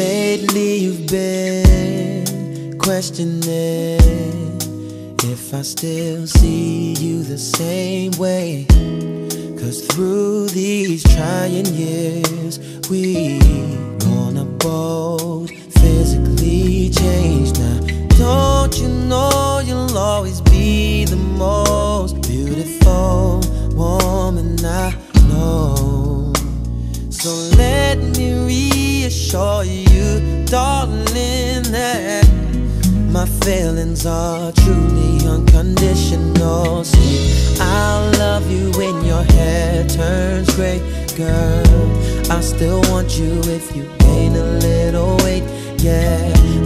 Lately you've been questioning if I still see you the same way. Cause through these trying years, we gonna both physically change now. Don't you know you'll always be the most beautiful woman I know? So let me reassure you, darling, that my feelings are truly unconditional. See, I'll love you when your hair turns gray, girl. I still want you if you gain a little weight. Yeah,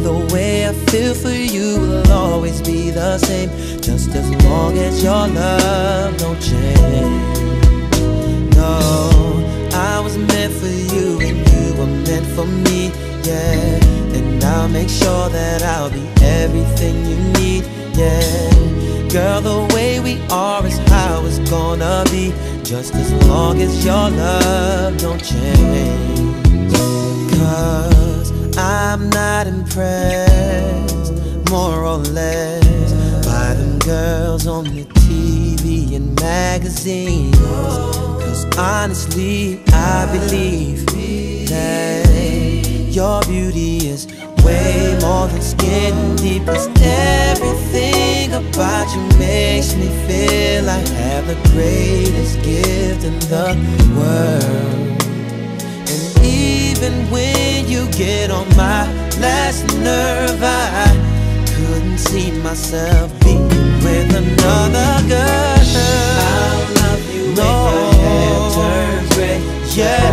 the way I feel for you will always be the same, just as long as your love don't change. No, I was meant for you and you were meant for me. Yeah, and I'll make sure that I'll be everything you need. Yeah, girl, the way we are is how it's gonna be, just as long as your love don't change. Cause I'm not impressed, more or less, by them girls on the TV and magazines. Cause honestly, I believe that your beauty is way more than skin deep. Cause everything about you makes me feel I have the greatest gift in the world. And even when you get on my last nerve, I couldn't see myself being with another girl. I'll love you no. when your hair turns gray. Yeah,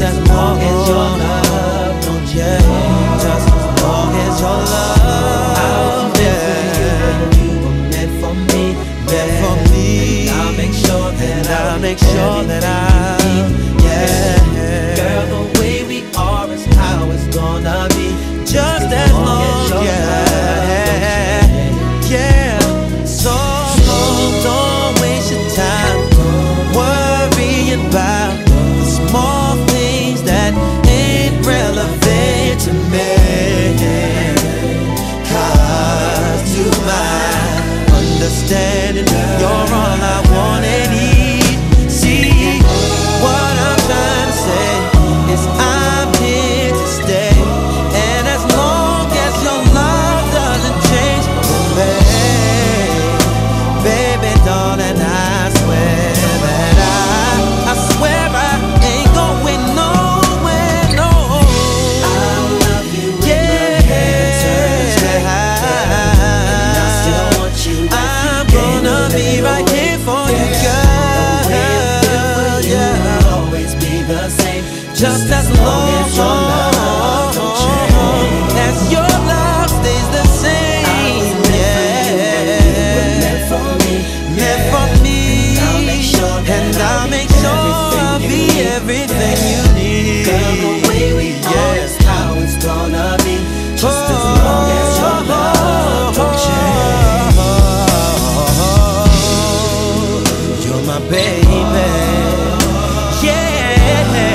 just as long as your love don't change. Just as long as your love. I'll yeah. you were meant for me, meant for me. And I'll make sure that I'll make sure that I, To you're all I. just as long as your love don't change. As your love stays the same. Yeah. Meant for me. Meant for me. And I'll make sure I'll be everything you need. Girl, the way we are is how it's gonna be. Just as long as your love don't change. You're my baby. Yeah.